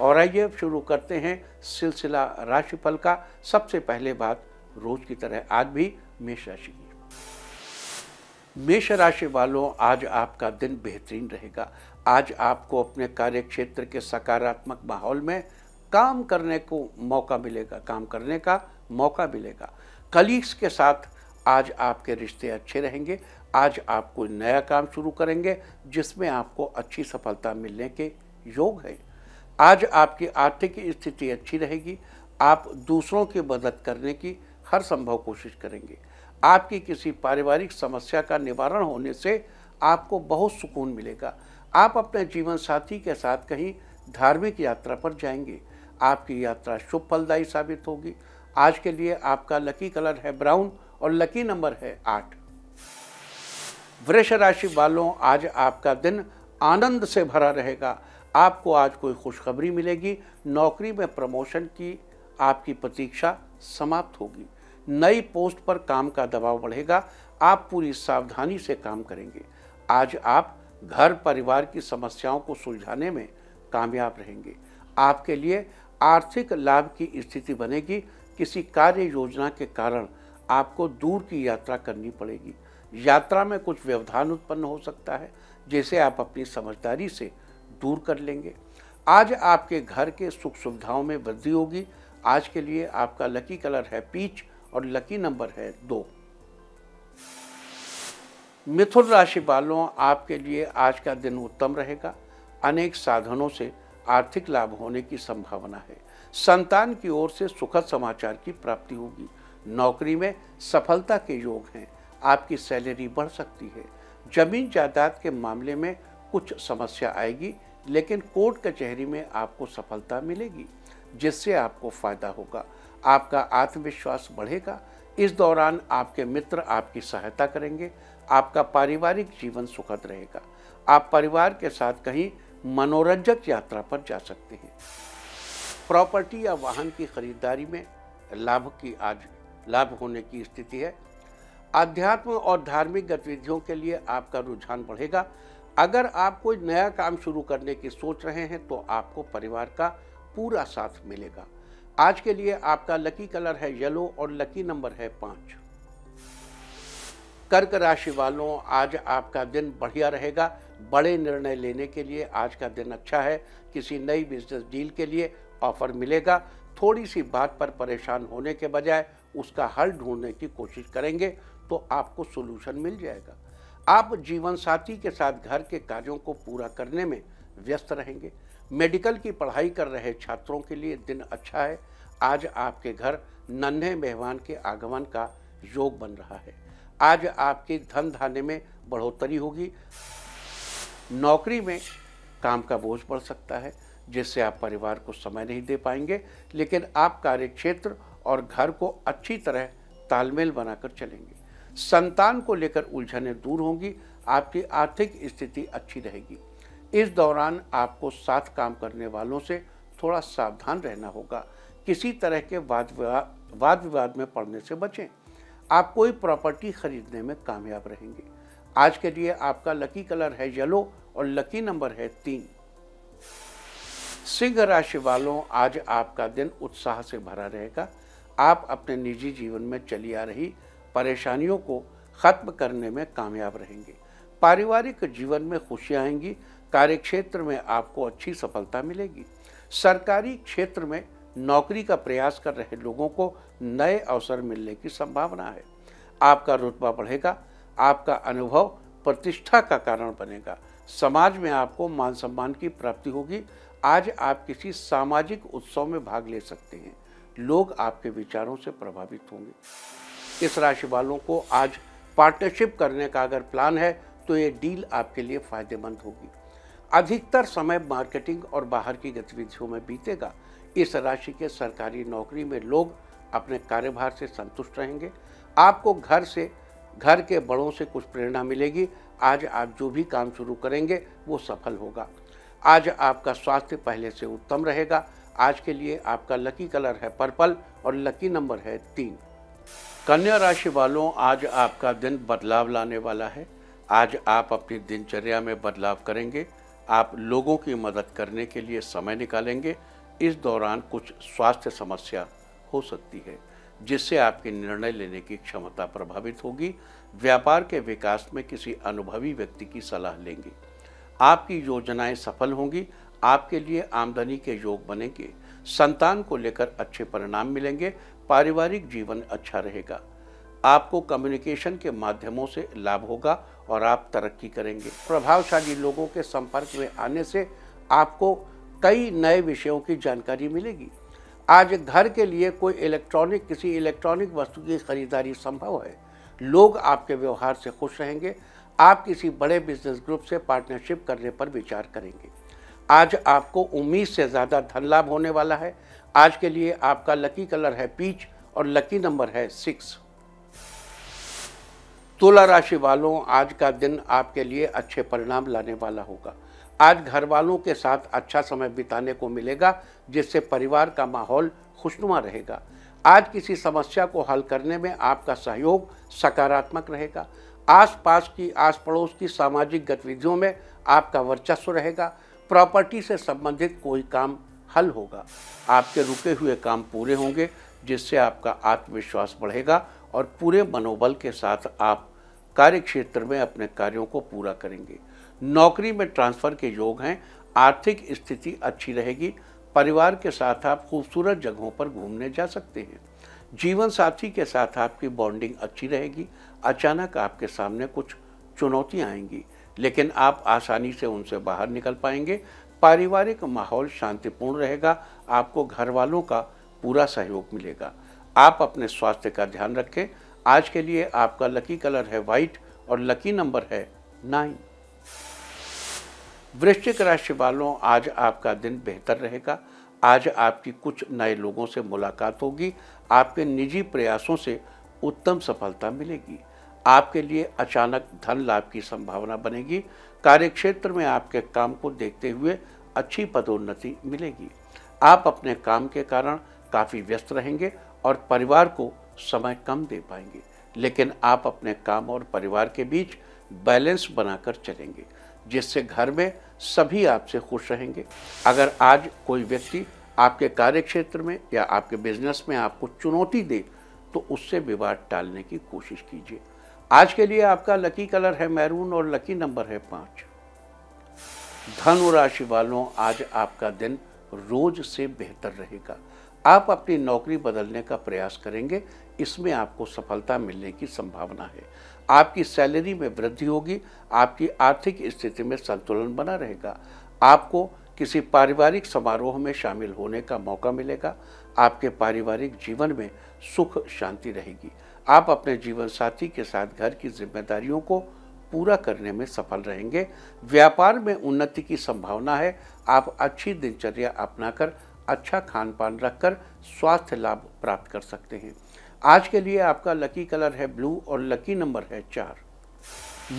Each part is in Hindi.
और आइए अब शुरू करते हैं सिलसिला राशिफल का। सबसे पहले बात रोज की तरह आज भी मेष राशि की। मेष राशि वालों, आज आपका दिन बेहतरीन रहेगा। आज आपको अपने कार्य क्षेत्र के सकारात्मक माहौल में काम करने को मौका मिलेगा। काम करने का मौका मिलेगा। कलीग्स के साथ आज आपके रिश्ते अच्छे रहेंगे। आज आप कोई नया काम शुरू करेंगे, जिसमें आपको अच्छी सफलता मिलने के योग है। आज आपकी आर्थिक स्थिति अच्छी रहेगी, आप दूसरों की मदद करने की हर संभव कोशिश करेंगे। आपकी किसी पारिवारिक समस्या का निवारण होने से आपको बहुत सुकून मिलेगा। आप अपने जीवन साथी के साथ कहीं धार्मिक यात्रा पर जाएँगे। आपकी यात्रा शुभ फलदायी साबित होगी। आज के लिए आपका लकी कलर है ब्राउन और लकी नंबर है आठ। वृष राशि वालों, आज आपका दिन आनंद से भरा रहेगा। आपको आज कोई खुशखबरी मिलेगी। नौकरी में प्रमोशन की आपकी प्रतीक्षा समाप्त होगी। नई पोस्ट पर काम का दबाव बढ़ेगा। आप पूरी सावधानी से काम करेंगे। आज आप घर परिवार की समस्याओं को सुलझाने में कामयाब रहेंगे। आपके लिए आर्थिक लाभ की स्थिति बनेगी। किसी कार्य योजना के कारण आपको दूर की यात्रा करनी पड़ेगी। यात्रा में कुछ व्यवधान उत्पन्न हो सकता है, जिसे आप अपनी समझदारी से दूर कर लेंगे। आज आपके घर के सुख सुविधाओं में वृद्धि होगी। आज के लिए आपका लकी कलर है पीच और लकी नंबर है दो। मिथुन राशि वालों, आपके लिए आज का दिन उत्तम रहेगा। अनेक साधनों से आर्थिक लाभ होने की संभावना है। संतान की ओर से सुखद समाचार की प्राप्ति होगी। नौकरी में सफलता के योग हैं। आपकी सैलरी बढ़ सकती है। ज़मीन जायदाद के मामले में कुछ समस्या आएगी। लेकिन कोर्ट कचहरी में आपको सफलता मिलेगी, जिससे आपको फ़ायदा होगा। आपका आत्मविश्वास बढ़ेगा। इस दौरान आपके मित्र आपकी सहायता करेंगे। आपका पारिवारिक जीवन सुखद रहेगा। आप परिवार के साथ कहीं मनोरंजक यात्रा पर जा सकते हैं। प्रॉपर्टी या वाहन की खरीदारी में लाभ की आज, लाभ होने की स्थिति है। अध्यात्म और धार्मिक गतिविधियों के लिए आपका रुझान बढ़ेगा। अगर आप कोई नया काम शुरू करने की सोच रहे हैं तो आपको परिवार का पूरा साथ मिलेगा। आज के लिए आपका लकी कलर है येलो और लकी नंबर है पाँच। कर्क राशि वालों, आज आपका दिन बढ़िया रहेगा। बड़े निर्णय लेने के लिए आज का दिन अच्छा है। किसी नई बिज़नेस डील के लिए ऑफ़र मिलेगा। थोड़ी सी बात पर परेशान होने के बजाय उसका हल ढूँढने की कोशिश करेंगे तो आपको सोल्यूशन मिल जाएगा। आप जीवन साथी के साथ घर के कार्यों को पूरा करने में व्यस्त रहेंगे। मेडिकल की पढ़ाई कर रहे छात्रों के लिए दिन अच्छा है। आज आपके घर नन्हे मेहमान के आगमन का योग बन रहा है। आज आपके धन धाने में बढ़ोतरी होगी। नौकरी में काम का बोझ बढ़ सकता है, जिससे आप परिवार को समय नहीं दे पाएँगे, लेकिन आप कार्य क्षेत्र और घर को अच्छी तरह तालमेल बनाकर चलेंगे। संतान को लेकर उलझने दूर होंगी, आपकी आर्थिक स्थिति अच्छी रहेगी। इस दौरान आपको साथ काम करने वालों से थोड़ा सावधान रहना होगा। किसी तरह के वाद विवाद वाद विवाद में पड़ने से बचें। आप कोई प्रॉपर्टी खरीदने में कामयाब रहेंगे। आज के लिए आपका लकी कलर है येलो और लकी नंबर है तीन। सिंह राशि वालों, आज आपका दिन उत्साह से भरा रहेगा। आप अपने निजी जीवन में चली आ रही परेशानियों को खत्म करने में कामयाब रहेंगे। पारिवारिक जीवन में खुशियाँ आएँगी, कार्यक्षेत्र में आपको अच्छी सफलता मिलेगी। सरकारी क्षेत्र में नौकरी का प्रयास कर रहे लोगों को नए अवसर मिलने की संभावना है। आपका रुतबा बढ़ेगा, आपका अनुभव प्रतिष्ठा का कारण बनेगा। समाज में आपको मान सम्मान की प्राप्ति होगी। आज आप किसी सामाजिक उत्सव में भाग ले सकते हैं। लोग आपके विचारों से प्रभावित होंगे। इस राशि वालों को आज पार्टनरशिप करने का अगर प्लान है तो ये डील आपके लिए फ़ायदेमंद होगी। अधिकतर समय मार्केटिंग और बाहर की गतिविधियों में बीतेगा। इस राशि के सरकारी नौकरी में लोग अपने कार्यभार से संतुष्ट रहेंगे। आपको घर से, घर के बड़ों से कुछ प्रेरणा मिलेगी। आज आप जो भी काम शुरू करेंगे, वो सफल होगा। आज आपका स्वास्थ्य पहले से उत्तम रहेगा। आज के लिए आपका लकी कलर है पर्पल और लकी नंबर है तीन। कन्या राशि वालों, आज आपका दिन बदलाव लाने वाला है। आज आप अपनी दिनचर्या में बदलाव करेंगे। आप लोगों की मदद करने के लिए समय निकालेंगे। इस दौरान कुछ स्वास्थ्य समस्या हो सकती है, जिससे आपकी निर्णय लेने की क्षमता प्रभावित होगी। व्यापार के विकास में किसी अनुभवी व्यक्ति की सलाह लेंगे। आपकी योजनाएँ सफल होंगी। आपके लिए आमदनी के योग बनेंगे। संतान को लेकर अच्छे परिणाम मिलेंगे। पारिवारिक जीवन अच्छा रहेगा। आपको कम्युनिकेशन के माध्यमों से लाभ होगा और आप तरक्की करेंगे। प्रभावशाली लोगों के संपर्क में आने से आपको कई नए विषयों की जानकारी मिलेगी। आज घर के लिए कोई इलेक्ट्रॉनिक किसी इलेक्ट्रॉनिक वस्तु की खरीदारी संभव है। लोग आपके व्यवहार से खुश रहेंगे। आप किसी बड़े बिज़नेस ग्रुप से पार्टनरशिप करने पर विचार करेंगे। आज आपको उम्मीद से ज़्यादा धन लाभ होने वाला है। आज के लिए आपका लकी कलर है पीच और लकी नंबर है सिक्स तुला राशि वालों, आज का दिन आपके लिए अच्छे परिणाम लाने वाला होगा। आज घर वालों के साथ अच्छा समय बिताने को मिलेगा, जिससे परिवार का माहौल खुशनुमा रहेगा। आज किसी समस्या को हल करने में आपका सहयोग सकारात्मक रहेगा। आसपास की आस पड़ोस की सामाजिक गतिविधियों में आपका वर्चस्व रहेगा। प्रॉपर्टी से संबंधित कोई काम हल होगा। आपके रुके हुए काम पूरे होंगे, जिससे आपका आत्मविश्वास बढ़ेगा और पूरे मनोबल के साथ आप कार्य क्षेत्र में अपने कार्यों को पूरा करेंगे। नौकरी में ट्रांसफ़र के योग हैं, आर्थिक स्थिति अच्छी रहेगी, परिवार के साथ आप खूबसूरत जगहों पर घूमने जा सकते हैं। जीवन साथी के साथ आपकी बॉन्डिंग अच्छी रहेगी, अचानक आपके सामने कुछ चुनौतियाँ आएँगी। लेकिन आप आसानी से उनसे बाहर निकल पाएँगे। पारिवारिक माहौल शांतिपूर्ण रहेगा। आपको घर वालों का पूरा सहयोग मिलेगा। आप अपने स्वास्थ्य का ध्यान रखें। आज के लिए आपका लकी कलर है वाइट और लकी नंबर है नाइन वृश्चिक राशि वालों, आज आपका दिन बेहतर रहेगा। आज आपकी कुछ नए लोगों से मुलाकात होगी। आपके निजी प्रयासों से उत्तम सफलता मिलेगी। आपके लिए अचानक धन लाभ की संभावना बनेगी। कार्यक्षेत्र में आपके काम को देखते हुए अच्छी पदोन्नति मिलेगी। आप अपने काम के कारण काफ़ी व्यस्त रहेंगे और परिवार को समय कम दे पाएँगे, लेकिन आप अपने काम और परिवार के बीच बैलेंस बनाकर चलेंगे, जिससे घर में सभी आपसे खुश रहेंगे। अगर आज कोई व्यक्ति आपके कार्य क्षेत्र में या आपके बिज़नेस में आपको चुनौती दे तो उससे विवाद टालने की कोशिश कीजिए। आज के लिए आपका लकी कलर है मैरून और लकी नंबर है पाँच। धनु राशि वालों, आज आपका दिन रोज से बेहतर रहेगा। आप अपनी नौकरी बदलने का प्रयास करेंगे, इसमें आपको सफलता मिलने की संभावना है। आपकी सैलरी में वृद्धि होगी, आपकी आर्थिक स्थिति में संतुलन बना रहेगा। आपको किसी पारिवारिक समारोह में शामिल होने का मौका मिलेगा। आपके पारिवारिक जीवन में सुख शांति रहेगी। आप अपने जीवन साथी के साथ घर की जिम्मेदारियों को पूरा करने में सफल रहेंगे। व्यापार में उन्नति की संभावना है। आप अच्छी दिनचर्या अपनाकर अच्छा खान पान रखकर स्वास्थ्य लाभ प्राप्त कर सकते हैं। आज के लिए आपका लकी कलर है ब्लू और लकी नंबर है चार।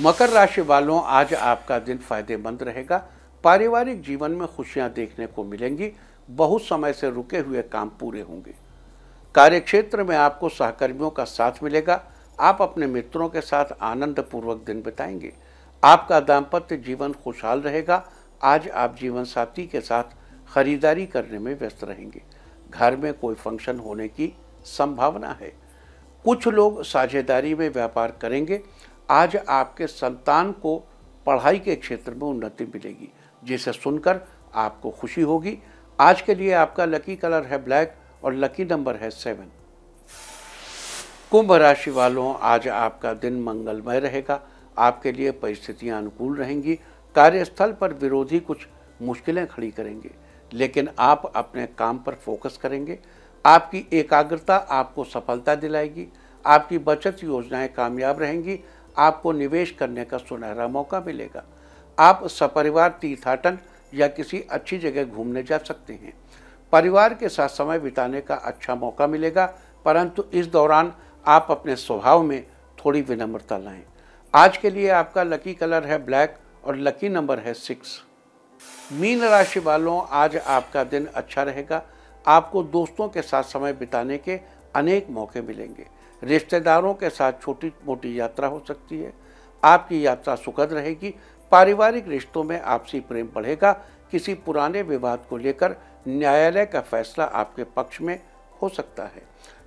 मकर राशि वालों, आज आपका दिन फ़ायदेमंद रहेगा। पारिवारिक जीवन में खुशियाँ देखने को मिलेंगी। बहुत समय से रुके हुए काम पूरे होंगे। कार्यक्षेत्र में आपको सहकर्मियों का साथ मिलेगा। आप अपने मित्रों के साथ आनंद पूर्वक दिन बिताएँगे। आपका दाम्पत्य जीवन खुशहाल रहेगा। आज आप जीवन साथी के साथ खरीदारी करने में व्यस्त रहेंगे। घर में कोई फ़ंक्शन होने की संभावना है। कुछ लोग साझेदारी में व्यापार करेंगे। आज आपके संतान को पढ़ाई के क्षेत्र में उन्नति मिलेगी, जिसे सुनकर आपको खुशी होगी। आज के लिए आपका लकी कलर है ब्लैक। और लकी नंबर है सेवन कुंभ राशि वालों, आज आपका दिन मंगलमय रहेगा। आपके लिए परिस्थितियाँ अनुकूल रहेंगी। कार्यस्थल पर विरोधी कुछ मुश्किलें खड़ी करेंगे, लेकिन आप अपने काम पर फोकस करेंगे। आपकी एकाग्रता आपको सफलता दिलाएगी। आपकी बचत योजनाएँ कामयाब रहेंगी। आपको निवेश करने का सुनहरा मौका मिलेगा। आप सपरिवार तीर्थाटन या किसी अच्छी जगह घूमने जा सकते हैं। परिवार के साथ समय बिताने का अच्छा मौका मिलेगा, परंतु इस दौरान आप अपने स्वभाव में थोड़ी विनम्रता लाएँ। आज के लिए आपका लकी कलर है ब्लैक और लकी नंबर है सिक्स मीन राशि वालों, आज आपका दिन अच्छा रहेगा। आपको दोस्तों के साथ समय बिताने के अनेक मौके मिलेंगे। रिश्तेदारों के साथ छोटी मोटी यात्रा हो सकती है। आपकी यात्रा सुखद रहेगी। पारिवारिक रिश्तों में आपसी प्रेम बढ़ेगा। किसी पुराने विवाद को लेकर न्यायालय का फैसला आपके पक्ष में हो सकता है।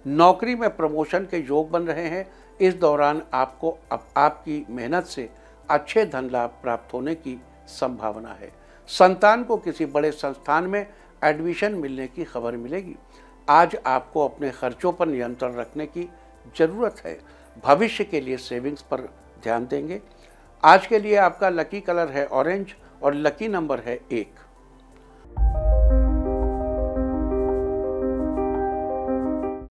नौकरी में प्रमोशन के योग बन रहे हैं। इस दौरान आपको अब आपकी मेहनत से अच्छे धन लाभ प्राप्त होने की संभावना है। संतान को किसी बड़े संस्थान में एडमिशन मिलने की खबर मिलेगी। आज आपको अपने खर्चों पर नियंत्रण रखने की ज़रूरत है। भविष्य के लिए सेविंग्स पर ध्यान देंगे। आज के लिए आपका लकी कलर है ऑरेंज और लकी नंबर है एक।